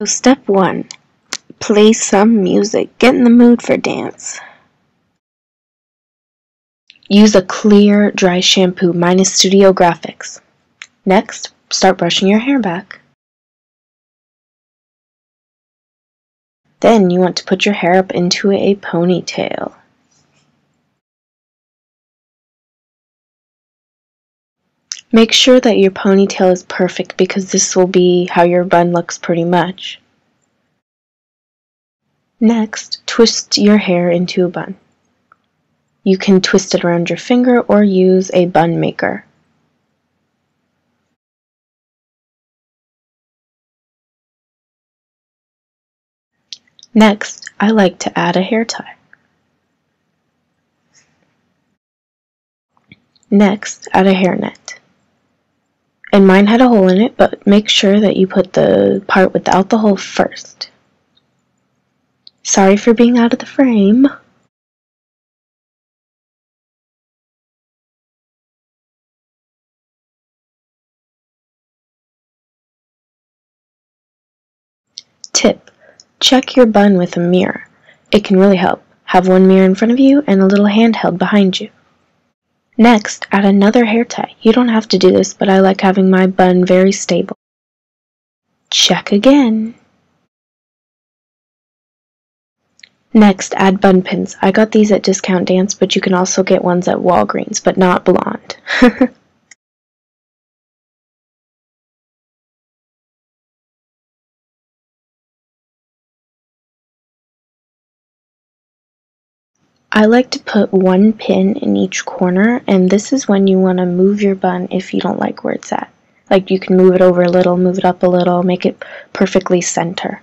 So step one, play some music. Get in the mood for dance. Use a clear, dry shampoo minus studio graphics. Next, start brushing your hair back. Then you want to put your hair up into a ponytail. Make sure that your ponytail is perfect because this will be how your bun looks pretty much. Next, twist your hair into a bun. You can twist it around your finger or use a bun maker. Next, I like to add a hair tie. Next, add a hairnet and mine had a hole in it, but make sure that you put the part without the hole first. Sorry for being out of the frame. Tip. Check your bun with a mirror. It can really help. Have one mirror in front of you and a little handheld behind you. Next, add another hair tie. You don't have to do this, but I like having my bun very stable. Check again. Next, add bun pins. I got these at Discount Dance, but you can also get ones at Walgreens, but not blonde. I like to put one pin in each corner and this is when you want to move your bun if you don't like where it's at. Like you can move it over a little, move it up a little, make it perfectly center.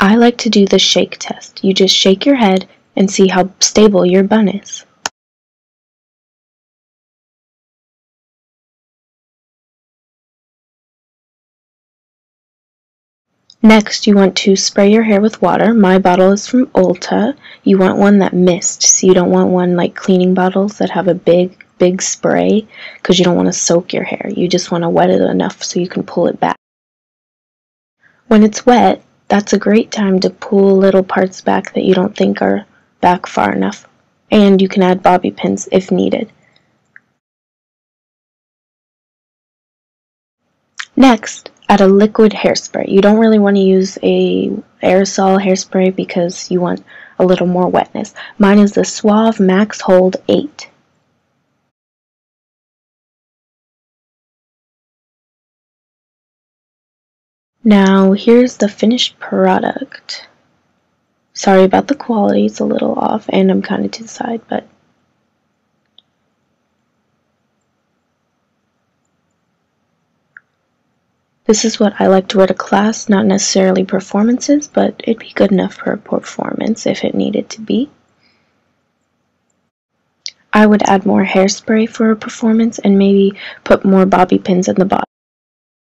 I like to do the shake test. You just shake your head and see how stable your bun is. Next, you want to spray your hair with water. My bottle is from Ulta. You want one that mist, so you don't want one like cleaning bottles that have a big, big spray because you don't want to soak your hair. You just want to wet it enough so you can pull it back. When it's wet, that's a great time to pull little parts back that you don't think are back far enough. And you can add bobby pins if needed. Next, add a liquid hairspray. You don't really want to use a aerosol hairspray because you want a little more wetness. Mine is the Suave Max Hold 8. Now here's the finished product. Sorry about the quality, it's a little off and I'm kind of to the side, but This is what I like to wear to class, not necessarily performances, but it'd be good enough for a performance if it needed to be. I would add more hairspray for a performance and maybe put more bobby pins in the bottom.